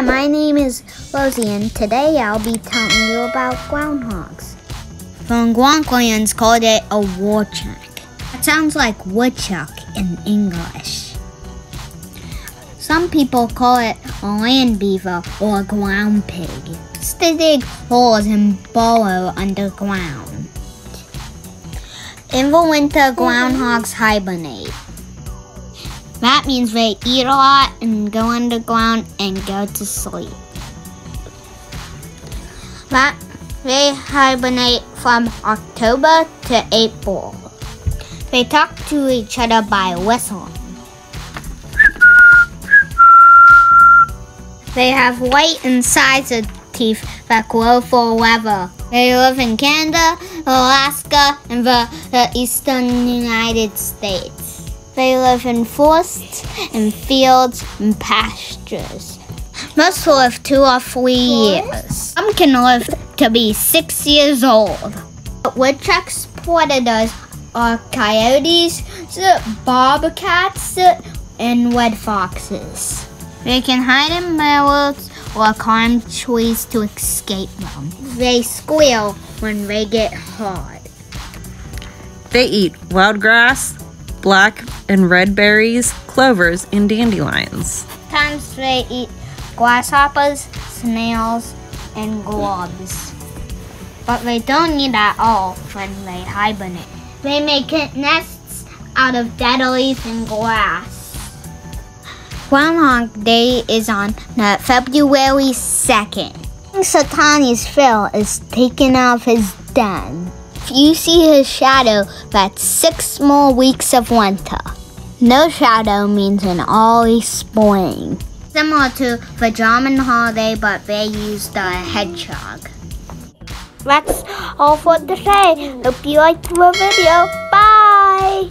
my name is Rosie, and today I'll be telling you about groundhogs. Algonquians called it a woodchuck. It sounds like woodchuck in English. Some people call it a land beaver or a ground pig. To dig holes and burrow underground. In the winter, groundhogs hibernate. That means they eat a lot and go underground and go to sleep. That they hibernate from October to April. They talk to each other by whistling. They have white incisor teeth that grow forever. They live in Canada, Alaska, and the, the eastern United States. They live in forests and fields and pastures. Most live two or three years. Some can live to be six years old. Woodchucks, predators are coyotes, bobcats, and red foxes. They can hide in barrels or climb trees to escape them. They squeal when they get hot. They eat wild grass, black and red berries, clovers, and dandelions. Sometimes they eat grasshoppers, snails, and grubs. But they don't eat at all when they hibernate. They make nests out of dead leaves and grass. Groundhog Day is on February 2nd. Satani's Phil is taken out of his den. If you see his shadow, that's six more weeks of winter. No shadow means an early spring. Similar to the German holiday, but they used a hedgehog. That's all for today. Hope you liked the video. Bye!